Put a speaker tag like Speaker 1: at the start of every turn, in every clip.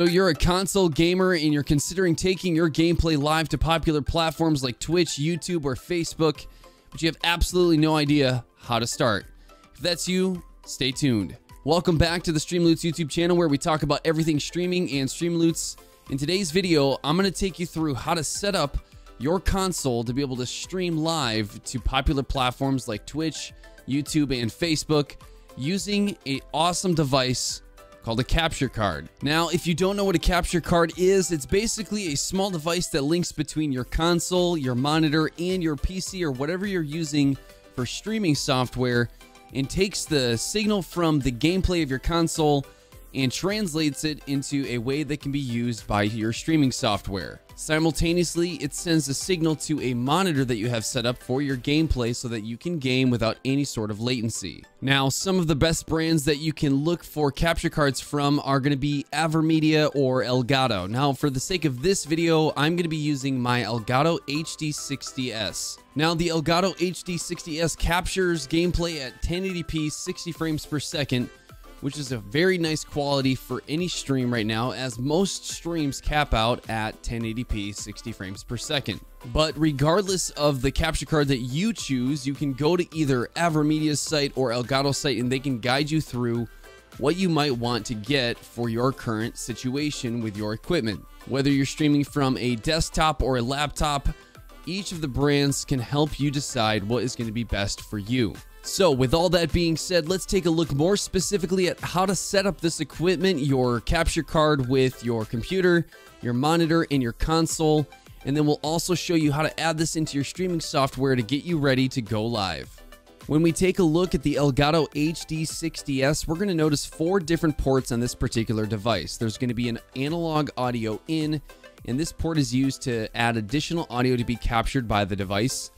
Speaker 1: So you're a console gamer and you're considering taking your gameplay live to popular platforms like Twitch, YouTube, or Facebook, but you have absolutely no idea how to start. If that's you, stay tuned. Welcome back to the Streamloots YouTube channel where we talk about everything streaming and Streamloots. In today's video, I'm going to take you through how to set up your console to be able to stream live to popular platforms like Twitch, YouTube, and Facebook using a awesome device called a capture card. Now, if you don't know what a capture card is, it's basically a small device that links between your console, your monitor, and your PC or whatever you're using for streaming software and takes the signal from the gameplay of your console and translates it into a way that can be used by your streaming software. Simultaneously, it sends a signal to a monitor that you have set up for your gameplay so that you can game without any sort of latency. Now, some of the best brands that you can look for capture cards from are going to be Avermedia or Elgato. Now, for the sake of this video, I'm going to be using my Elgato HD60S. Now, the Elgato HD60S captures gameplay at 1080p 60 frames per second which is a very nice quality for any stream right now, as most streams cap out at 1080p 60 frames per second. But regardless of the capture card that you choose, you can go to either Avermedia's site or Elgato's site and they can guide you through what you might want to get for your current situation with your equipment. Whether you're streaming from a desktop or a laptop, each of the brands can help you decide what is going to be best for you. So with all that being said, let's take a look more specifically at how to set up this equipment, your capture card with your computer, your monitor, and your console. And then we'll also show you how to add this into your streaming software to get you ready to go live. When we take a look at the Elgato HD60S, we're going to notice four different ports on this particular device. There's going to be an analog audio in, and this port is used to add additional audio to be captured by the device.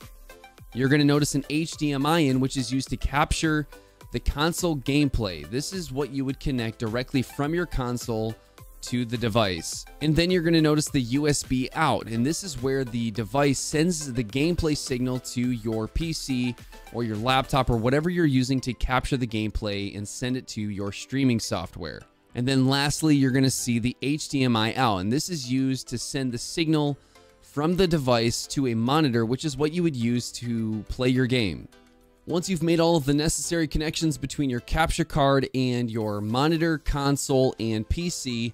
Speaker 1: You're going to notice an HDMI in, which is used to capture the console gameplay. This is what you would connect directly from your console to the device. And then you're going to notice the USB out, and this is where the device sends the gameplay signal to your PC or your laptop or whatever you're using to capture the gameplay and send it to your streaming software. And then lastly, you're going to see the HDMI out, and this is used to send the signal from the device to a monitor, which is what you would use to play your game. Once you've made all of the necessary connections between your capture card and your monitor, console, and PC,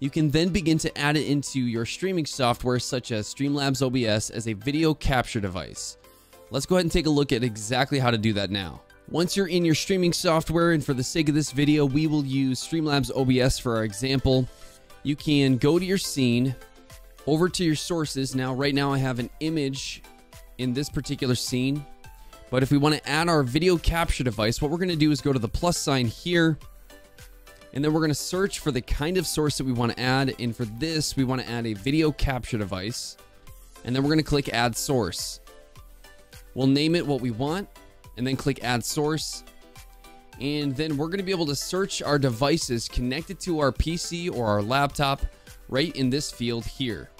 Speaker 1: you can then begin to add it into your streaming software such as Streamlabs OBS as a video capture device. Let's go ahead and take a look at exactly how to do that now. Once you're in your streaming software, and for the sake of this video, we will use Streamlabs OBS for our example, you can go to your scene, over to your sources. Now, right now I have an image in this particular scene. But if we want to add our video capture device, what we're going to do is go to the plus sign here. And then we're going to search for the kind of source that we want to add. And for this, we want to add a video capture device. And then we're going to click add source. We'll name it what we want and then click add source. And then we're going to be able to search our devices connected to our PC or our laptop right in this field here.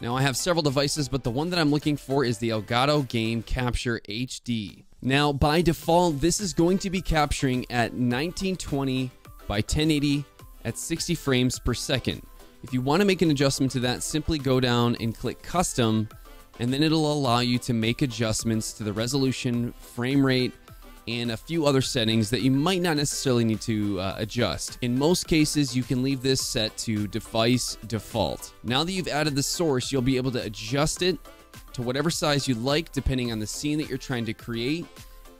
Speaker 1: Now I have several devices, but the one that I'm looking for is the Elgato Game Capture HD. Now by default, this is going to be capturing at 1920 by 1080 at 60 frames per second. If you want to make an adjustment to that, simply go down and click custom, and then it'll allow you to make adjustments to the resolution, frame rate, and a few other settings that you might not necessarily need to uh, adjust. In most cases, you can leave this set to device default. Now that you've added the source, you'll be able to adjust it to whatever size you like depending on the scene that you're trying to create.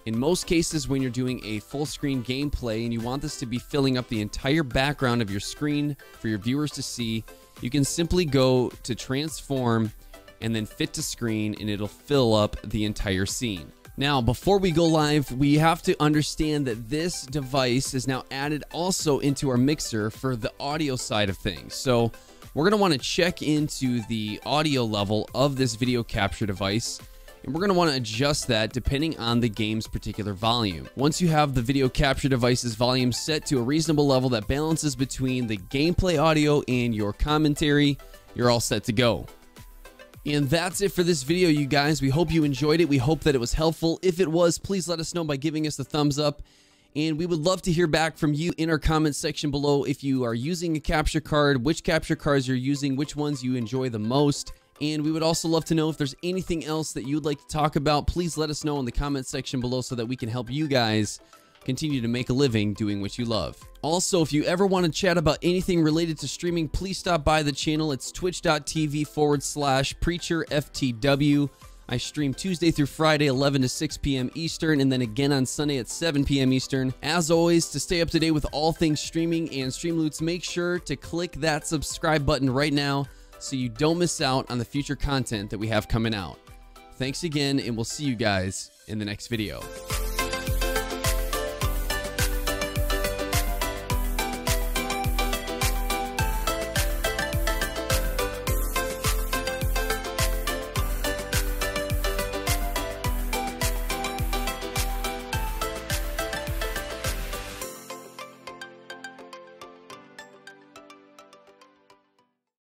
Speaker 1: In most cases, when you're doing a full screen gameplay and you want this to be filling up the entire background of your screen for your viewers to see, you can simply go to transform and then fit to screen and it'll fill up the entire scene. Now, before we go live, we have to understand that this device is now added also into our mixer for the audio side of things. So we're going to want to check into the audio level of this video capture device. And we're going to want to adjust that depending on the game's particular volume. Once you have the video capture device's volume set to a reasonable level that balances between the gameplay audio and your commentary, you're all set to go. And that's it for this video, you guys. We hope you enjoyed it. We hope that it was helpful. If it was, please let us know by giving us a thumbs up. And we would love to hear back from you in our comments section below if you are using a capture card, which capture cards you're using, which ones you enjoy the most. And we would also love to know if there's anything else that you'd like to talk about. Please let us know in the comments section below so that we can help you guys continue to make a living doing what you love. Also, if you ever want to chat about anything related to streaming, please stop by the channel. It's twitch.tv forward slash preacher FTW. I stream Tuesday through Friday, 11 to 6 p.m. Eastern, and then again on Sunday at 7 p.m. Eastern. As always, to stay up to date with all things streaming and stream Streamloots, make sure to click that subscribe button right now so you don't miss out on the future content that we have coming out. Thanks again, and we'll see you guys in the next video.